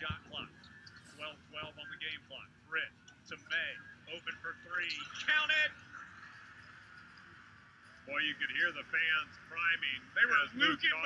shot clock. 12-12 on the game clock. Britt to May. Open for three. Count it! Boy, you could hear the fans priming. They were as Luke nuking the